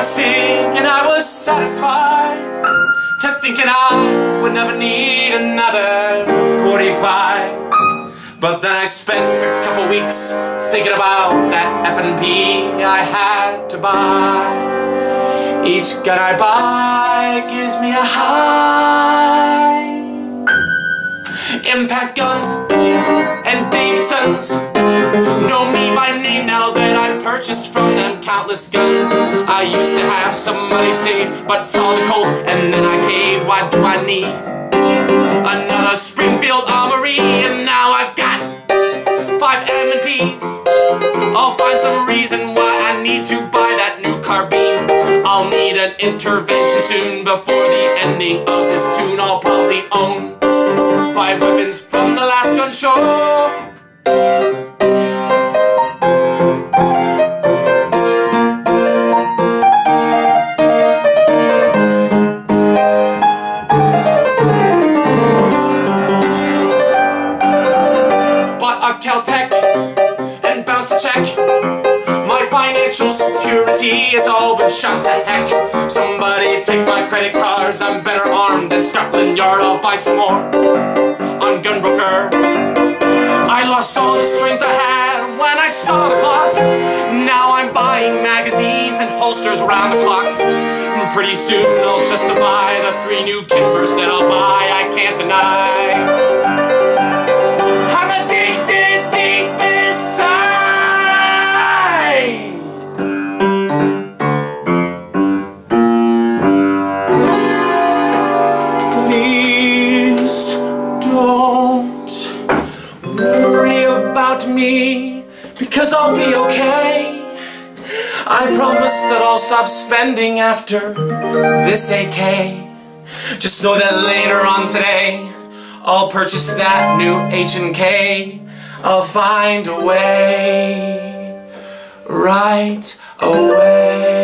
Sig and I was satisfied. Kept thinking I would never need another 45 But then I spent a couple weeks thinking about that F&P I had to buy. Each gun I buy gives me a high. Impact guns Davidsons Know me by name now that I purchased from them countless guns. I used to have some money saved But it's all the cold and then I caved Why do I need another Springfield armory? And now I've got five M&Ps I'll find some reason why I need to buy that new carbine. I'll need an intervention soon Before the ending of this tune. I'll probably own Five weapons from the last gun show a Kel-Tec and bounced a check. My financial security has all been shot to heck. Somebody take my credit cards, I'm better armed than Scotland Yard. I'll buy some more on Gunbroker. I lost all the strength I had when I saw the Glock. Now I'm buying magazines and holsters around the clock. Pretty soon I'll justify the three new Kimbers that I'll buy me because I'll be okay. I promise that I'll stop spending after this AK. Just know that later on today I'll purchase that new H&K. I'll find a way right away.